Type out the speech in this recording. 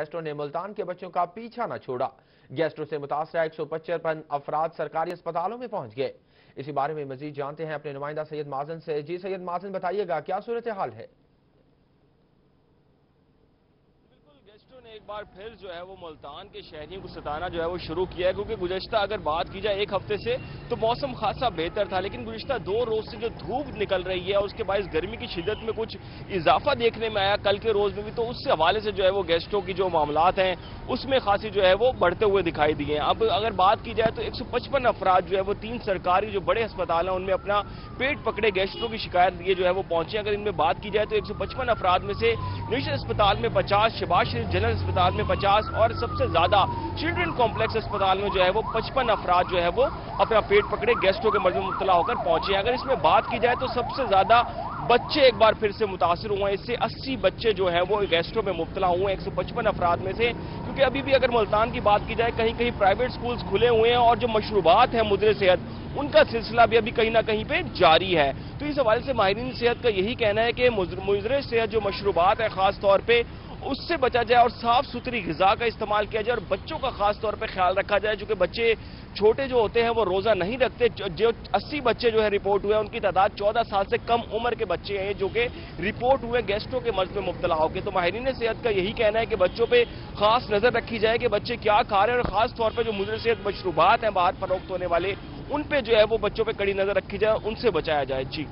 گیسٹوں نے ملتان کے بچوں کا پیچھا نہ چھوڑا۔ گیسٹوں سے متاثرہ ایک سو پچپن افراد سرکاری اسپتالوں میں پہنچ گئے۔ اسی بارے میں مزید جانتے ہیں اپنے نمائندہ سید مازن سے۔ جی سید مازن، بتائیے گا، کیا صورتحال ہے؟ گیسٹرو نے ایک بار پھر جو ہے وہ ملتان کے شہریوں کو ستانا جو ہے وہ شروع کیا ہے، کیونکہ گزشتہ اگر بات کی جائے ایک ہفتے سے تو موسم خاصا بہتر تھا، لیکن گزشتہ دو روز سے جو دھوپ نکل رہی ہے اس کے باعث گرمی کی شدت میں کچھ اضافہ دیکھنے میں آیا کل کے روز میں بھی، تو اس سے حوالے سے جو ہے وہ گیسٹوں کی جو معاملات ہیں، اس میں خاصی جو ہے وہ بڑھتے ہوئے دکھائی دیے ہیں۔ اب اگر بات کی جائے تو ایک سو پچپن افراد جو ہے وہ تین سرکاری جو بڑے اسپتال ہیں، ان میں اپنا پیٹ پکڑے گیسٹوں کی شکایت لیے جو ہے وہ پہنچے اگر ان میں بات کی جائے تو ایک سو پچپن افراد میں سے نیشنل اسپتال میں پچاس، شباز شریف جنرل اسپتال میں پچاس اور سب سے زیادہ چلڈرن کمپلیکس اسپتال میں جو ہے وہ پچپن افراد جو ہے وہ اپنا پیٹ پکڑے گیسٹوں کے مرض میں مبتلا ہو کر پہنچے۔ ہیں اگر اس میں بات کی جائے تو سب سے زیادہ بچے ایک بار پھر سے متاثر ہوئے ہیں۔ اس سے اسی بچے جو ہیں وہ گیسٹوں میں مبتلا ہوئے ہیں، ایک سو پچپن افراد میں سے۔ کیونکہ ابھی بھی اگر ملتان کی بات کی جائے، کہیں کہیں پرائیویٹ سکولز کھلے ہوئے ہیں اور جو مشروبات ہیں مدر صحت، ان کا سلسلہ بھی ابھی کہیں نہ کہیں پہ جاری ہے۔ تو اس حوالے سے ماہرین صحت کا یہی کہنا ہے کہ مضر صحت جو مشروبات ہیں، خاص طور پہ اس سے بچا جائے اور صاف ستھری غذا کا استعمال کیا جائے اور بچوں کا خاص طور پہ خیال رکھا جائے، جو کہ بچے چھوٹے جو ہوتے ہیں وہ روزہ نہیں رکھتے، جو اسی بچے جو ہے رپورٹ ہوئے ان کی تعداد چودہ سال سے کم عمر کے بچے ہیں، جو کہ رپورٹ ہوئے گیسٹوں کے مرض میں مبتلا ہو کے۔ تو ماہرین صحت کا یہی کہنا ہے کہ بچوں پہ خاص نظر رکھی جائے کہ بچے کیا کھا رہے ہیں اور خاص طور پہ جو مضر صحت مشروبات ہیں باہر فروخت ہونے والے، ان پہ جو ہے وہ بچوں پہ کڑی نظر رکھی جائے ان سے بچایا جائے۔ جی۔